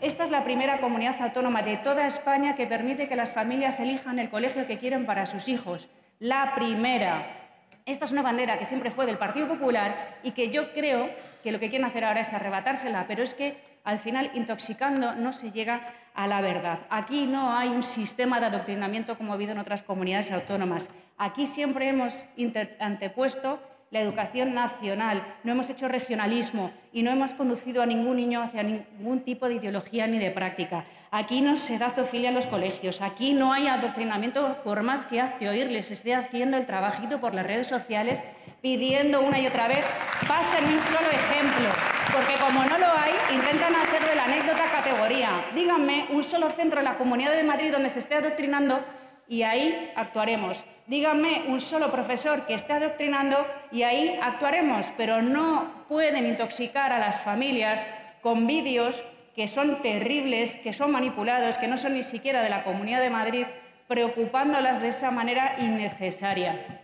Esta es la primera comunidad autónoma de toda España que permite que las familias elijan el colegio que quieren para sus hijos. La primera. Esta es una bandera que siempre fue del Partido Popular y que yo creo que lo que quieren hacer ahora es arrebatársela, pero es que al final, intoxicando, no se llega a la verdad. Aquí no hay un sistema de adoctrinamiento como ha habido en otras comunidades autónomas. Aquí siempre hemos antepuesto la educación nacional, no hemos hecho regionalismo y no hemos conducido a ningún niño hacia ningún tipo de ideología ni de práctica. Aquí no se da zoofilia en los colegios, aquí no hay adoctrinamiento, por más que hace oír les esté haciendo el trabajito por las redes sociales pidiendo una y otra vez, pasen un solo ejemplo, porque como no lo hay, intentan hacer de la anécdota categoría. Díganme un solo centro en la Comunidad de Madrid donde se esté adoctrinando y ahí actuaremos. Díganme un solo profesor que esté adoctrinando y ahí actuaremos, pero no pueden intoxicar a las familias con vídeos que son terribles, que son manipulados, que no son ni siquiera de la Comunidad de Madrid, preocupándolas de esa manera innecesaria.